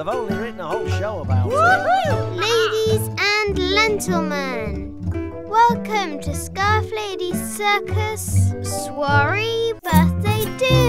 They've only written a whole show about it. Ladies and gentlemen, welcome to Scarf Ladies Circus Soiree Birthday Do.